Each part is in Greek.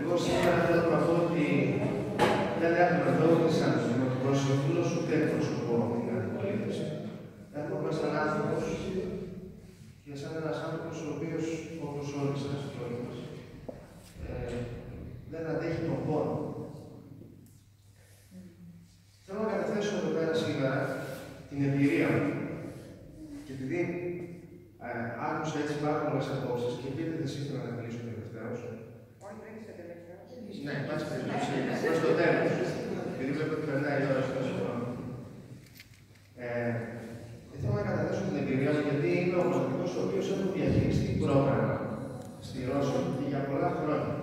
Εγώ σήμερα θέλω να πω ότι δεν έχουμε εδώ ούτε σαν δημοτικός ούτε εκπροσωπώ την αντιπολίτευση. Έρχομαι σαν άνθρωπος και σαν ένας άνθρωπος ο οποίος, όπως όλοι σας και όλοι μα, ε, δεν αντέχει τον πόνο. Θέλω να καταθέσω εδώ πέρα σήμερα την εμπειρία μου. Και επειδή ε, άκουσα έτσι πάρα πολλές απόψεις και πείτε δεν ήθελα να μιλήσω τελευταίο. Όχι, δεν είσαι τελευταίο. Ναι, πάση περιπτώσει, προς το τέλος. Επειδή βλέπω ότι περνάει η ώρα στο χρόνο. Ε, θέλω να καταθέσω την εμπειρία μου γιατί είμαι ο μοναδικό ο οποίος έχω διαχειριστεί πρόγραμμα στη Ρώσο και για πολλά χρόνια.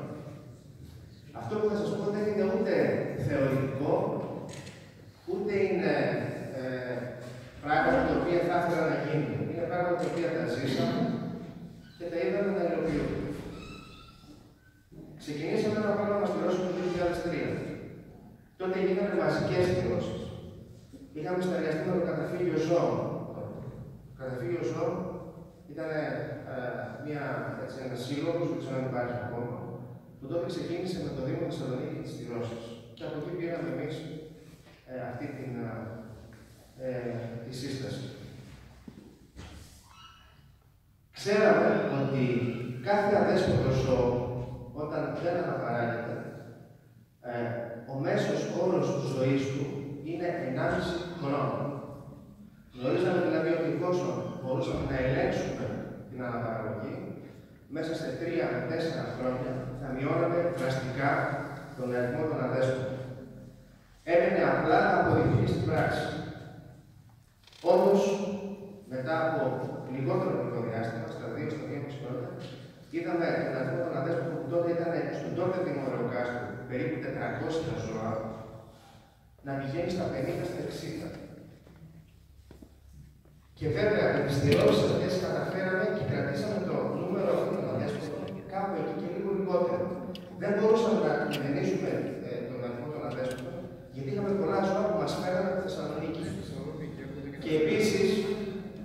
Αυτό που θα σας πω δεν είναι ούτε θεωρητικό, ούτε είναι ε, πράγματα τα οποία θα ήθελα να γίνουν. Είναι πράγματα τα οποία τα ζήσαμε και τα είδαμε να υλοποιούνται. Ξεκινήσαμε ένα πρόγραμμα στη Ρώσο το 2003. Τότε γίνανε μαζικέ δηλώσεις. Είχαμε συνεργαστεί με το καταφύγιο ζώων. Το καταφύγιο ζώων ήταν ε, μια, έτσι, ένας σύλλογος, δεν ξέρω αν υπάρχει ακόμα, που τότε ξεκίνησε με το Δήμο Θεσσαλονίκης τη Ρώση. Και από εκεί πήραμε εμείς ε, αυτή την, ε, τη σύσταση. Ξέραμε ότι κάθε αδέσποτο ζώο, όταν δεν αναπαράγεται, ε, ο μέσος όρος της ζωής του είναι 1,5 χρόνο. Γνωρίζαμε δηλαδή ότι εφόσον μπορούσαμε να ελέγξουμε την αναπαραγωγή, μέσα σε 3 με 4 χρόνια θα μειώναμε δραστικά τον αριθμό των αδέσποτων. Έμενε απλά να αποδειχθεί στην πράξη. Όμως, μετά από λιγότερο χρονικό διάστημα, στα 2 στα 2,5 χρόνια, είδαμε τον αριθμό των αδέσποτων που τότε ήταν στον τότε Δήμο περίπου 400 ζώα, να πηγαίνεις στα 50 στα 60. Και βέβαια, με τις δηλώσεις αυτές καταφέραμε και κρατήσαμε το νούμερο αυτών των αδέσποτων κάπου εκεί και λίγο λιγότερο. Δεν μπορούσαμε να μηδενίσουμε ε, τον αριθμό των αδέσποτων, γιατί είχαμε πολλά ζώα που μα φέρανε από τη Θεσσαλονίκη. Και επίση,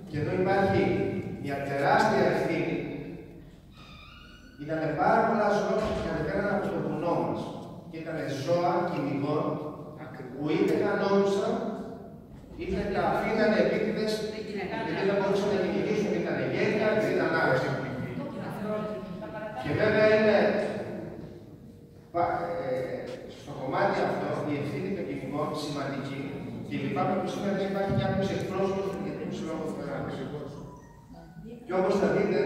και εδώ υπάρχει μια τεράστια ευθύνη, ήταν πάρα πολλά ζώα που καταφέραν από το βουνό μα. Και ήταν ζώα κυνηγών που είτε κανόνισαν, είτε τα αφήνανε επίτηδε, γιατί δεν μπορούσαν να κυνηγήσουν, ήταν γένεια, είτε ήταν άγρια. Και βέβαια είναι ε, στο κομμάτι αυτό η ευθύνη των κυνηγών σημαντική και λυπάμαι που σήμερα δεν υπάρχει κάποιο εκπρόσωπος του Κεντρικού Συλλόγου Φεράνη. Και όπως θα δείτε,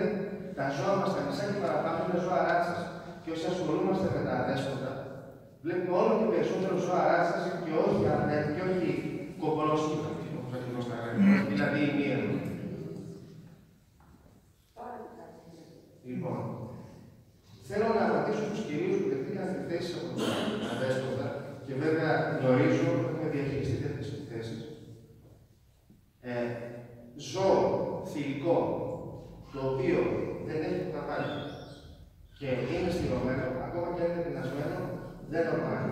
τα ζώα μας, τα μισά και παραπάνω είναι ζώα ράτσα. Και όσοι ασχολούμαστε με τα αδέσποτα, βλέπουμε όλο και περισσότερο ζώα ράτσα και όχι αρνέτ και όχι κομπολόσκυλα, όπως ακριβώς τα λέμε. Δηλαδή η μία. Λοιπόν, θέλω να ρωτήσω τους κυρίους που δεχτήκαν τη θέση από τα αδέσποτα και βέβαια γνωρίζω ότι έχουμε διαχειριστεί τέτοιες θέσει. Ε, ζώο θηλυκό το οποίο δεν έχει παπάρι και είναι στηρωμένο, ακόμα και αν είναι πεινασμένο, δεν το πάρει.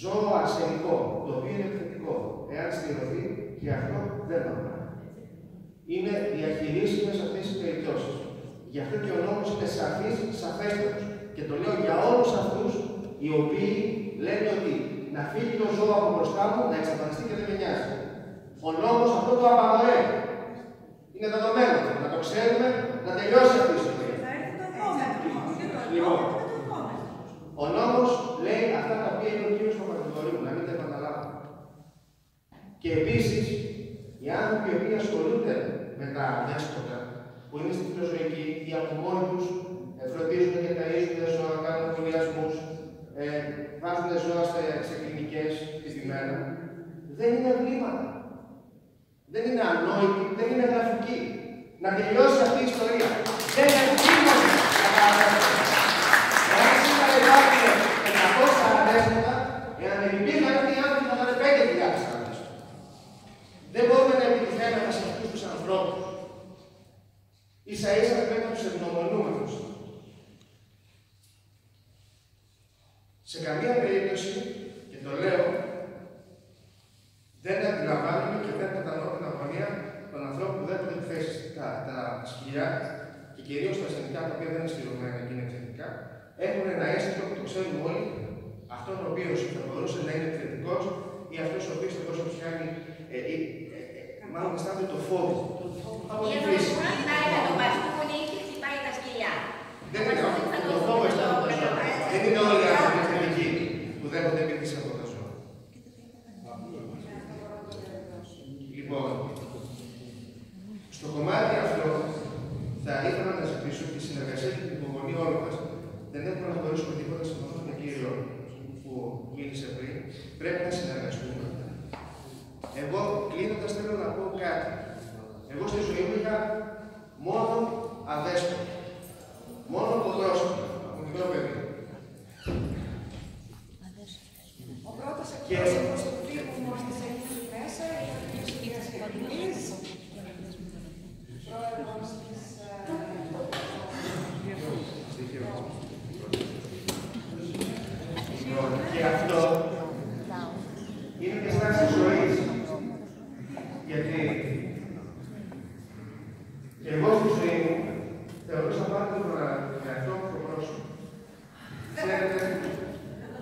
Ζώο αρσενικό, το οποίο είναι επιθετικό, εάν στηρωθεί και αυτό δεν το πάρει. Είναι διαχειρίσιμες σε αυτές τι περιπτώσεις. Γι' αυτό και ο νόμος είναι σαφής, σαφέστερο. Και το λέω για όλους αυτούς οι οποίοι λένε ότι να φύγει το ζώο από μπροστά μου, να εξαφανιστεί και δεν με νοιάζει. Ο νόμος αυτό το απαγορεύει. Είναι δεδομένο. Να το ξέρουμε, να τελειώσει αυτή η ιστορία. Λοιπόν, ο νόμος λέει αυτά τα οποία είναι ο κύριος Παπαδημορίου, να μην τα επαναλάβω. Και επίσης, οι άνθρωποι οι οποίοι ασχολούνται με τα δέσποτα, που είναι στη φιλοζωική ή από μόνοι του φροντίζουν και ταΐζουν ζώα, κάνουν εμβολιασμού, ε, βάζουν ζώα σε, σε κλινικές τη μέρα, δεν είναι βλήματα. Δεν είναι ανόητη, δεν είναι γραφική. Να τελειώσει αυτή η ιστορία. Δεν είναι τίποτα να κάνουμε. Εάν σήμερα υπάρχουν 500 αντέσποτα, εάν δεν υπήρχαν αυτοί οι άνθρωποι θα ήταν 5.000 αντέσποτα. Δεν μπορούμε να επιτυχαίνουμε σε αυτούς τους ανθρώπους. Σα ίσα πρέπει να του ευγνωμονούμε. Σε καμία περίπτωση, και το λέω, δεν αντιλαμβάνομαι και δεν κατανοώ την αγωνία των ανθρώπων που δεν έχουν θέση τα, τα σκυλιά και κυρίως τα ασθενικά τα οποία δεν είναι στηρωμένα και είναι έχουν ένα αίσθημα που το ξέρουμε όλοι, αυτόν ο οποίος θα μπορούσε να είναι επιθετικό ή αυτός ο οποίος θα μπορούσε να πιάνει, ε, ε, ε, μάλλον αισθάνεται το φόβο. Από Η την κρίση. Ευρωπαϊκή κοιτάει με το μπαστούνι και χτυπάει τα σκυλιά. Δεν είναι αυτό. Το φόβο αισθάνεται το ζώο. Δεν είναι όλοι οι άνθρωποι θετικοί που δέχονται επίθεση από τα ζώα. Λοιπόν, στο κομμάτι αυτό θα ήθελα να ζητήσω τη συνεργασία και την υπομονή όλων μας. Δεν έχουμε να χωρίσουμε τίποτα σε αυτόν τον κύριο που μίλησε πριν. Πρέπει να συνεργαστούμε. Εγώ κλείνοντα θέλω να πω κάτι. Εγώ στη ζωή μου είχα μόνο αδέσποτα. Μόνο το πρόσωπο. Από μικρό παιδί. Ο πρώτος Και- εκπρόσωπος του Δήμου μας της Ελληνικής μέσα ήταν ο κ. Κυριακής, πρόεδρος της Λοιπόν, και αυτό είναι και στάση ζωή. Γιατί και εγώ στη ζωή μου θεωρούσα πάντα τον εαυτό μου το πρόσωπο. Ξέρετε,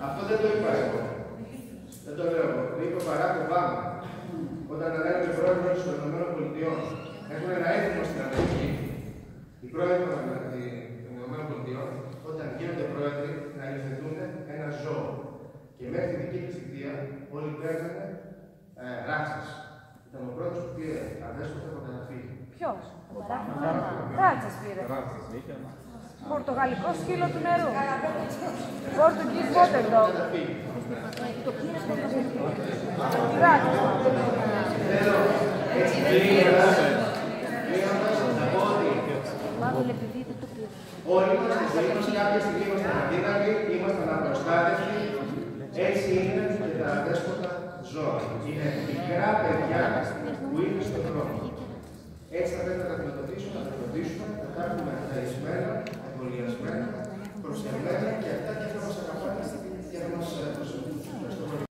αυτό δεν το είπα εγώ. Δεν το λέω εγώ. Το είπε ο Μπαράκ Ομπάμα όταν ανέλαβε πρόεδρο των ΗΠΑ. Έχουν ένα έθιμο στην Αμερική. Οι πρόεδροι των ΗΠΑ, όταν γίνονται πρόεδροι, να υιοθετούν ένα ζώο. Και μέχρι τη δική του θητεία όλοι παίρνανε ε, ράτσες. Ήταν ο πρώτος που πήρε αδέσποτα από τα φύγη. Ποιος; Ράτσας πήρε. Πορτογαλικό σκύλο του νερού. Portuguese water dog. Τα φύγη. Ράτσας. Θέλω έτσι κλείνοντας, κλείνοντας να πω ότι Μάλλον επειδή δεν το πήρε. Όλοι μας στη ζωή μας κάποια στιγμή μικρά παιδιά που είναι στον δρόμο. Έτσι θα πρέπει να τα αντιμετωπίσουμε, να τα φροντίσουμε, να τα κάνουμε καθαρισμένα, εμβολιασμένα, προσευμένα και αυτά και θα μας αγαπάνε και να μας προσευχούν.